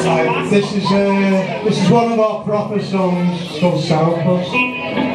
This is uh, this is one of our proper songs called Soundpuss.